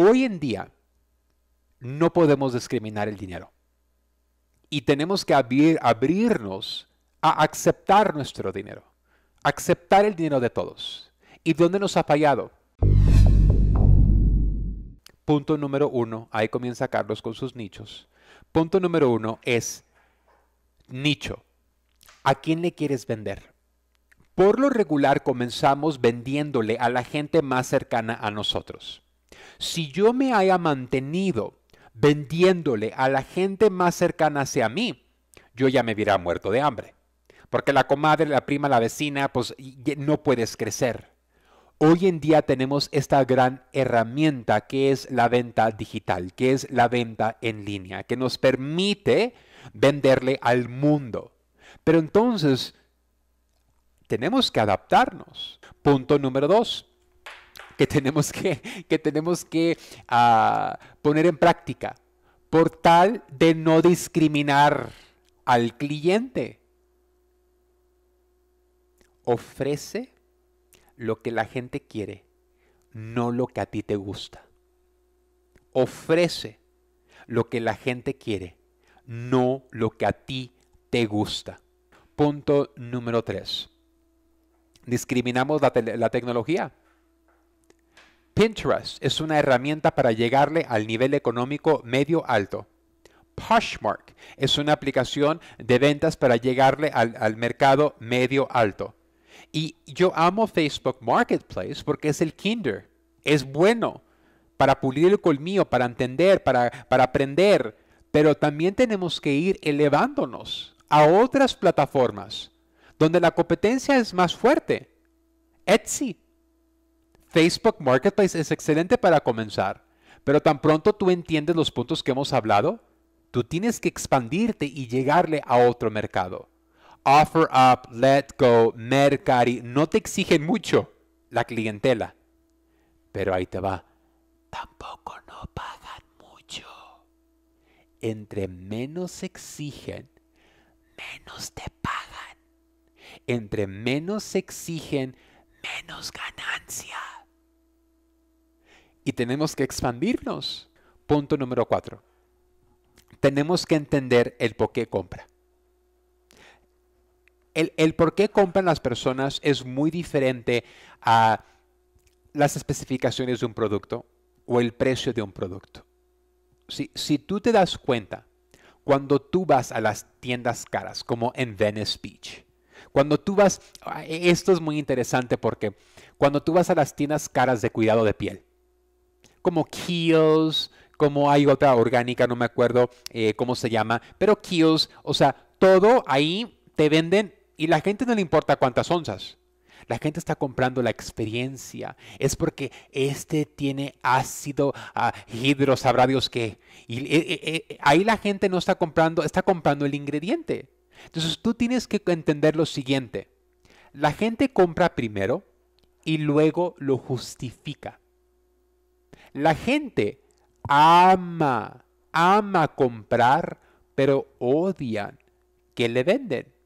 Hoy en día no podemos discriminar el dinero y tenemos que abrirnos a aceptar nuestro dinero, aceptar el dinero de todos. ¿Y dónde nos ha fallado? Punto número uno, ahí comienza Carlos con sus nichos. Punto número uno es nicho. ¿A quién le quieres vender? Por lo regular comenzamos vendiéndole a la gente más cercana a nosotros. Si yo me haya mantenido vendiéndole a la gente más cercana hacia mí, yo ya me hubiera muerto de hambre. Porque la comadre, la prima, la vecina, pues no puedes crecer. Hoy en día tenemos esta gran herramienta que es la venta digital, que es la venta en línea, que nos permite venderle al mundo. Pero entonces, tenemos que adaptarnos. Punto número dos, que tenemos que, que, tenemos que ah, poner en práctica por tal de no discriminar al cliente. Ofrece lo que la gente quiere, no lo que a ti te gusta. Ofrece lo que la gente quiere, no lo que a ti te gusta. Punto número tres. Discriminamos la, la tecnología. Pinterest es una herramienta para llegarle al nivel económico medio alto. Poshmark es una aplicación de ventas para llegarle al, mercado medio alto. Y yo amo Facebook Marketplace porque es el kinder. Es bueno para pulir el colmillo, para entender, para, para aprender. Pero también tenemos que ir elevándonos a otras plataformas donde la competencia es más fuerte. Etsy, Facebook Marketplace es excelente para comenzar, pero tan pronto tú entiendes los puntos que hemos hablado, tú tienes que expandirte y llegarle a otro mercado. OfferUp, Letgo, Mercari, no te exigen mucho la clientela, pero ahí te va, tampoco no pagan mucho. Entre menos exigen, menos te pagan. Entre menos exigen, menos ganancia y tenemos que expandirnos. Punto número cuatro. Tenemos que entender el por qué compra. El, por qué compran las personas es muy diferente a las especificaciones de un producto o el precio de un producto. Si, si tú te das cuenta, cuando tú vas a las tiendas caras, como en Venice Beach, cuando tú vas, esto es muy interesante porque cuando tú vas a las tiendas caras de cuidado de piel, como Kiehl's, como hay otra orgánica, no me acuerdo eh, cómo se llama, pero Kiehl's, o sea, todo ahí te venden y la gente no le importa cuántas onzas. La gente está comprando la experiencia. Es porque este tiene ácido uh, hidro, sabrá Dios qué. Eh, eh, ahí la gente no está comprando, está comprando el ingrediente. Entonces tú tienes que entender lo siguiente. La gente compra primero y luego lo justifica. La gente ama, ama comprar, pero odian que le venden.